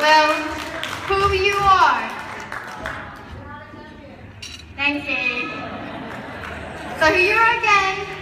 Well, who you are? Thank you. So here you are again.